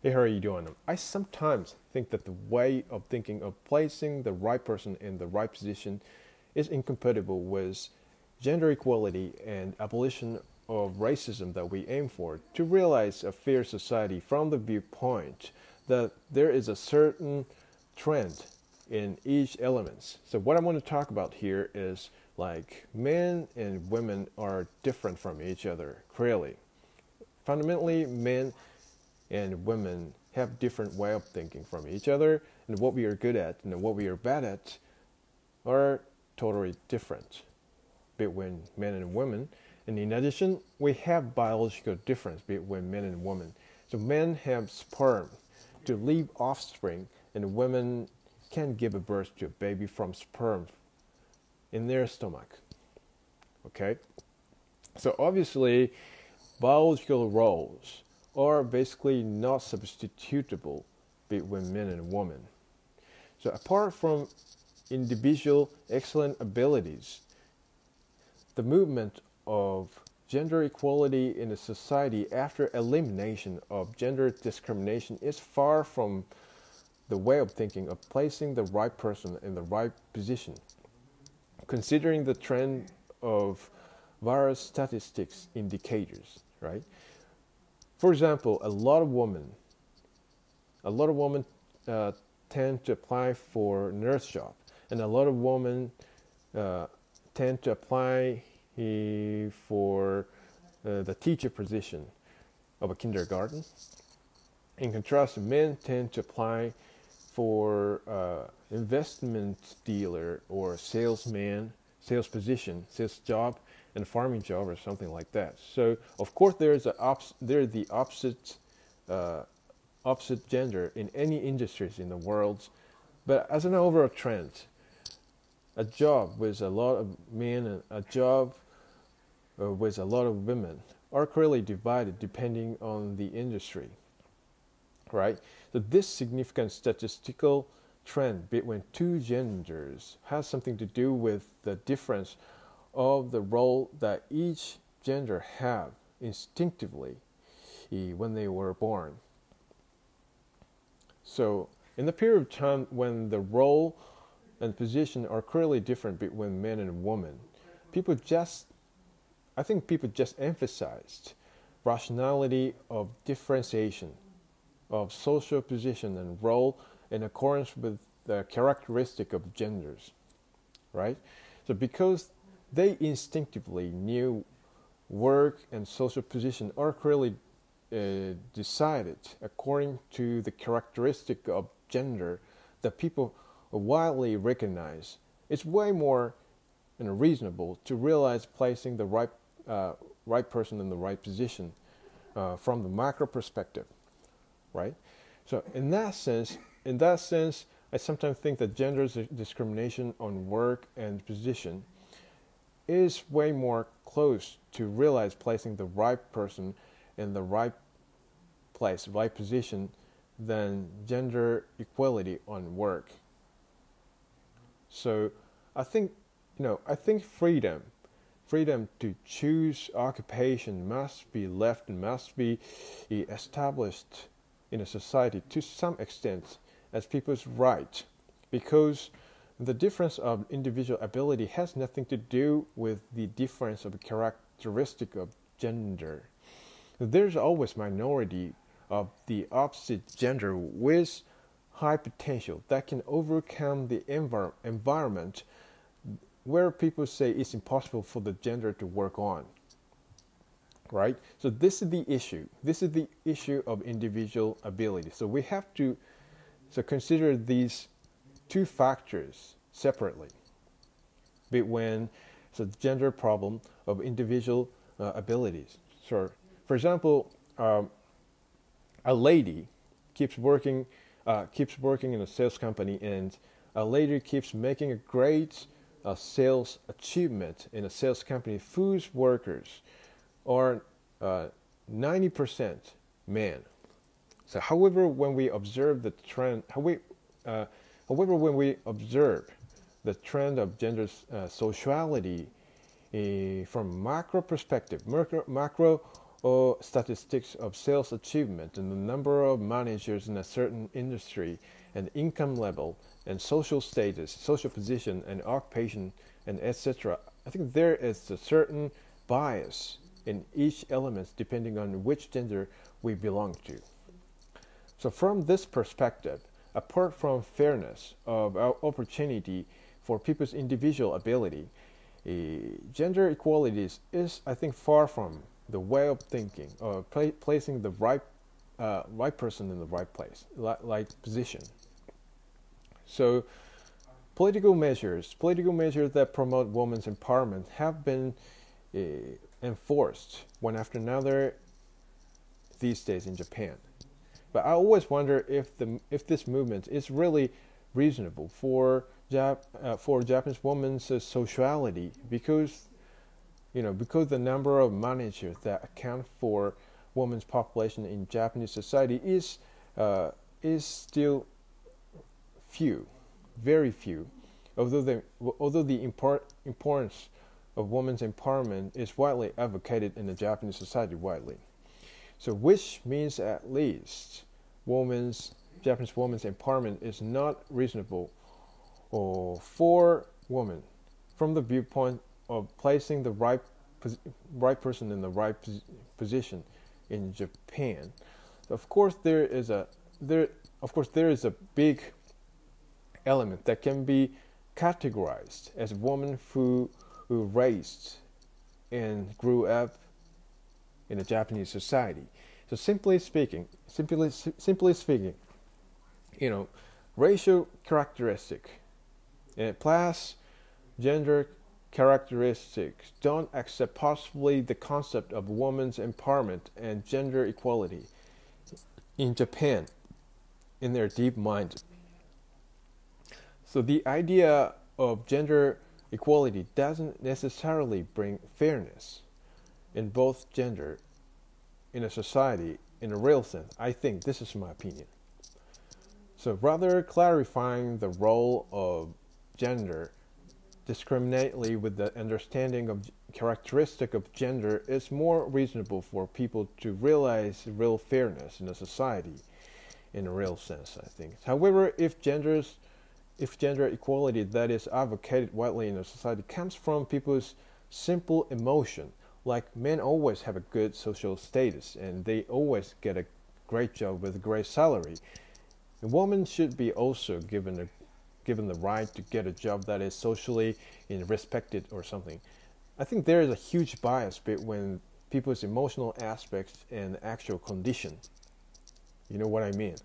Hey, how are you doing? I sometimes think that the way of thinking of placing the right person in the right position is incompatible with gender equality and abolition of racism that we aim for to realize a fair society from the viewpoint that there is a certain trend in each element. So what I want to talk about here is like men and women are different from each other clearly. Fundamentally, men and women have different way of thinking from each other and what we are good at and what we are bad at are totally different between men and women. And in addition we have biological difference between men and women. So men have sperm to leave offspring and women can give birth to a baby from sperm in their stomach okay? So obviously biological roles are basically not substitutable between men and women. So apart from individual excellent abilities, the movement of gender equality in a society after elimination of gender discrimination is far from the way of thinking of placing the right person in the right position. Considering the trend of various statistics indicators, right? For example, a lot of women, a lot of women uh, tend to apply for nurse job, and a lot of women uh, tend to apply uh, for the teacher position of a kindergarten. In contrast, men tend to apply for uh, investment dealer or salesman, sales position, sales job and farming job or something like that. So of course there's a ops- there's the opposite uh, opposite gender in any industries in the world, but as an overall trend, a job with a lot of men and a job uh, with a lot of women are clearly divided depending on the industry. Right? So this significant statistical trend between two genders has something to do with the difference of the role that each gender have instinctively eh, when they were born. So, in the period of time when the role and position are clearly different between men and women, people just, I think people just emphasized rationality of differentiation of social position and role in accordance with the characteristic of genders, right? So because they instinctively knew work and social position are clearly uh, decided according to the characteristic of gender that people widely recognize. It's way more reasonable to realize placing the right uh, right person in the right position uh, from the macro perspective, right? So in that sense, in that sense, I sometimes think that gender discrimination on work and position is way more close to realize placing the right person in the right place, right position than gender equality on work. So I think you know, I think freedom, freedom to choose occupation must be left and must be established in a society to some extent as people's right because the difference of individual ability has nothing to do with the difference of characteristic of gender. There's always minority of the opposite gender with high potential that can overcome the envir- environment where people say it's impossible for the gender to work on. Right? So this is the issue. This is the issue of individual ability. So we have to so consider these two factors separately between the gender problem of individual uh, abilities. So, for example, um, a lady keeps working uh, keeps working in a sales company, and a lady keeps making a great uh, sales achievement in a sales company whose workers are uh, ninety percent men. So, however, when we observe the trend, how we uh, However, when we observe the trend of gender uh, sociality uh, from macro perspective, macro, macro or statistics of sales achievement and the number of managers in a certain industry and income level and social status, social position and occupation and etc. I think there is a certain bias in each element depending on which gender we belong to. So from this perspective, apart from fairness of opportunity for people's individual ability, uh, gender equality is, I think, far from the way of thinking or pla- placing the right uh, right person in the right place, like, like position. So, political measures, political measures that promote women's empowerment, have been uh, enforced one after another these days in Japan. But I always wonder if the if this movement is really reasonable for Jap, uh, for Japanese women's uh, because you know, because the number of managers that account for women's population in Japanese society is uh, is still few, very few. Although the although the import, importance of women's empowerment is widely advocated in the Japanese society widely, so which means at least women's Japanese women's empowerment is not reasonable or for women from the viewpoint of placing the right right person in the right position in Japan. Of course, there is a there. Of course, there is a big element that can be categorized as woman who who raised and grew up in a Japanese society. So simply speaking, simply simply speaking, you know, racial characteristic, uh, plus gender characteristics don't accept possibly the concept of women's empowerment and gender equality in Japan in their deep mind. So the idea of gender equality doesn't necessarily bring fairness in both gender in a society in a real sense. I think this is my opinion. So rather clarifying the role of gender discriminately with the understanding of characteristic of gender is more reasonable for people to realize real fairness in a society in a real sense i think however if genders if gender equality that is advocated widely in a society comes from people's simple emotion like men always have a good social status and they always get a great job with a great salary women should be also given a given the right to get a job that is socially respected or something. I think there is a huge bias between people's emotional aspects and actual condition. You know what I mean?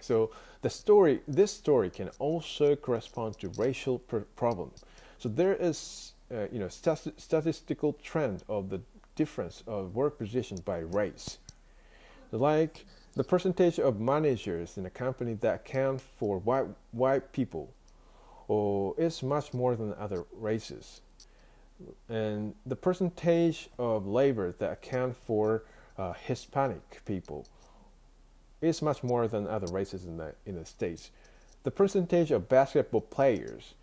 So the story, this story can also correspond to racial problem. So there is, uh, you know, st statistical trend of the difference of work position by race. Like the percentage of managers in a company that count for white, white people or is much more than other races. And the percentage of labor that account for uh, Hispanic people is much more than other races in the in the states. The percentage of basketball players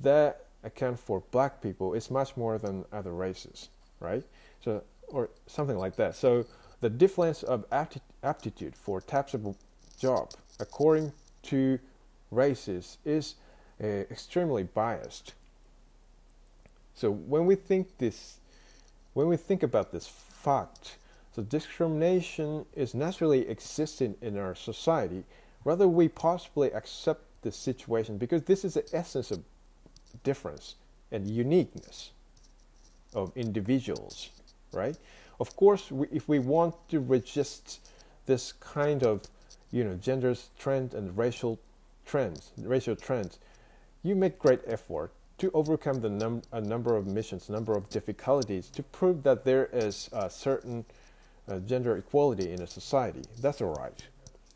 that account for black people is much more than other races, right? So or something like that. So the difference of apti aptitude for of job according to races is uh, extremely biased. So when we think this, when we think about this fact, so discrimination is naturally existing in our society. Rather, we possibly accept this situation because this is the essence of difference and uniqueness of individuals, right? Of course, we, if we want to resist this kind of, you know, gender trend and racial trends, racial trends, you make great effort to overcome the num- a number of missions, number of difficulties to prove that there is a certain uh, gender equality in a society. That's all right.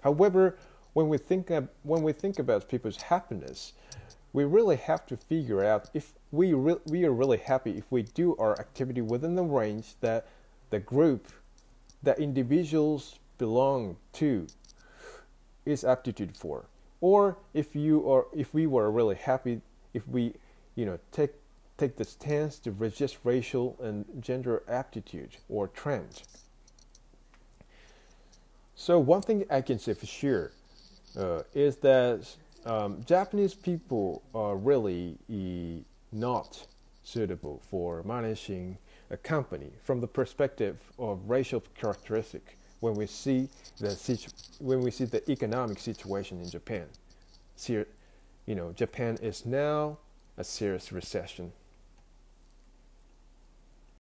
However, when we think of, when we think about people's happiness, we really have to figure out if we re- we are really happy if we do our activity within the range that the group that individuals belong to is aptitude for or if you are if we were really happy if we you know take take the stance to resist racial and gender aptitude or trends. So one thing I can say for sure uh, is that um, Japanese people are really not suitable for managing a company from the perspective of racial characteristic when we see the situ- when we see the economic situation in Japan. you know, Japan is now a serious recession